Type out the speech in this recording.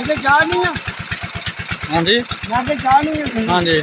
ਦੇ ਚਾਹ ਨਹੀਂ ਆ? ਹਾਂਜੀ। ਦੇ ਚਾਹ ਨਹੀਂ ਆ? ਹਾਂਜੀ।